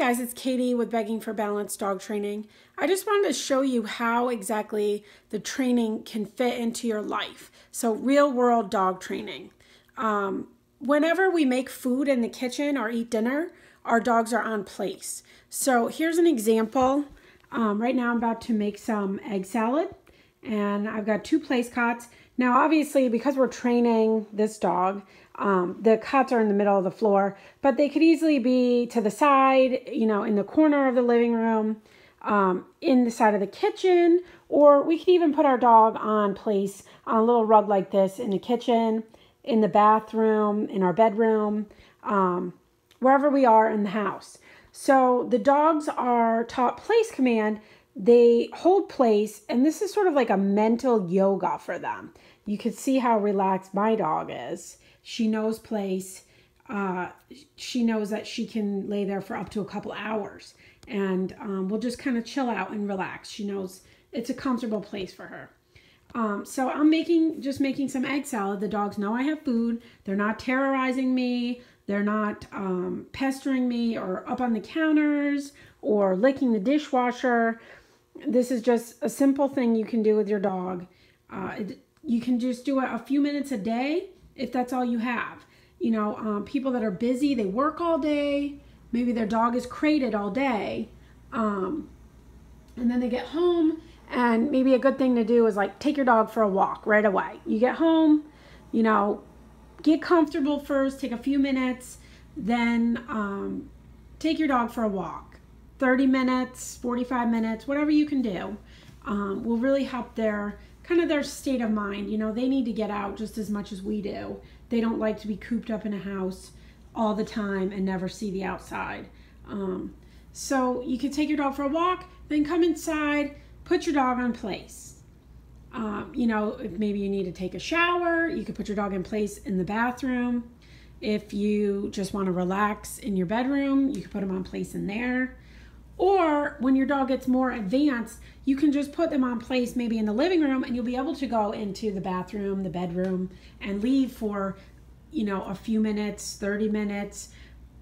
guys, it's Katie with Begging for Balance Dog Training. I just wanted to show you how exactly the training can fit into your life. So real world dog training. Um, whenever we make food in the kitchen or eat dinner, our dogs are on place. So here's an example. Um, right now I'm about to make some egg salad and I've got two place cots. Now obviously because we're training this dog, um, the cots are in the middle of the floor, but they could easily be to the side, you know, in the corner of the living room, um, in the side of the kitchen, or we could even put our dog on place on a little rug like this in the kitchen, in the bathroom, in our bedroom, um, wherever we are in the house. So the dogs are taught place command. They hold place, and this is sort of like a mental yoga for them. You can see how relaxed my dog is. She knows place. Uh, she knows that she can lay there for up to a couple hours and um, we'll just kind of chill out and relax. She knows it's a comfortable place for her. Um, so I'm making just making some egg salad. The dogs know I have food. They're not terrorizing me. They're not um, pestering me or up on the counters or licking the dishwasher. This is just a simple thing you can do with your dog. Uh, it, you can just do it a few minutes a day if that's all you have. You know, um, people that are busy, they work all day. Maybe their dog is crated all day. Um, and then they get home, and maybe a good thing to do is like take your dog for a walk right away. You get home, you know, get comfortable first, take a few minutes, then um, take your dog for a walk. 30 minutes, 45 minutes, whatever you can do um, will really help their kind of their state of mind. You know, they need to get out just as much as we do. They don't like to be cooped up in a house all the time and never see the outside. Um, so you can take your dog for a walk, then come inside, put your dog on place. Um, you know, if maybe you need to take a shower, you could put your dog in place in the bathroom. If you just want to relax in your bedroom, you can put them on place in there. Or when your dog gets more advanced, you can just put them on place maybe in the living room and you'll be able to go into the bathroom, the bedroom, and leave for, you know, a few minutes, 30 minutes,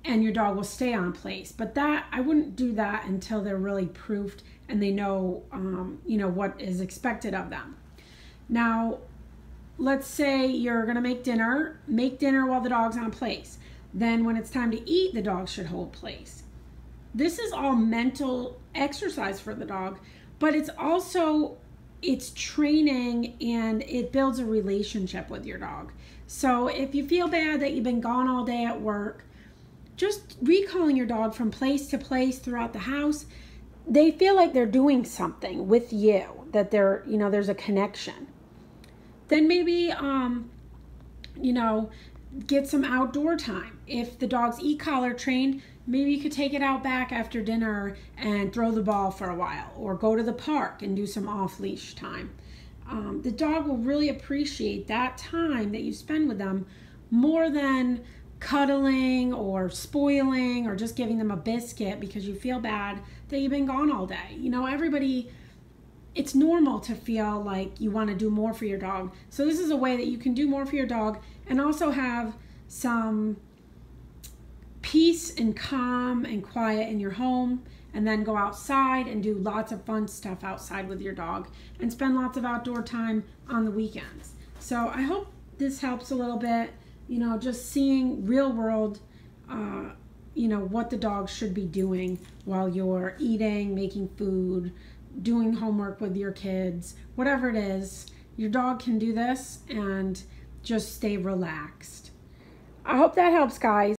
and your dog will stay on place. But that, I wouldn't do that until they're really proofed and they know, um, you know, what is expected of them. Now, let's say you're gonna make dinner, make dinner while the dog's on place. Then when it's time to eat, the dog should hold place this is all mental exercise for the dog, but it's also it's training and it builds a relationship with your dog. So if you feel bad that you've been gone all day at work, just recalling your dog from place to place throughout the house, they feel like they're doing something with you, that they're, you know, there's a connection. Then maybe um you know, get some outdoor time. If the dog's e-collar trained, maybe you could take it out back after dinner and throw the ball for a while or go to the park and do some off-leash time. Um, the dog will really appreciate that time that you spend with them more than cuddling or spoiling or just giving them a biscuit because you feel bad that you've been gone all day. You know, everybody it's normal to feel like you want to do more for your dog. So this is a way that you can do more for your dog and also have some peace and calm and quiet in your home and then go outside and do lots of fun stuff outside with your dog and spend lots of outdoor time on the weekends. So I hope this helps a little bit, you know, just seeing real world, uh, you know, what the dog should be doing while you're eating, making food, doing homework with your kids, whatever it is, your dog can do this and just stay relaxed. I hope that helps, guys.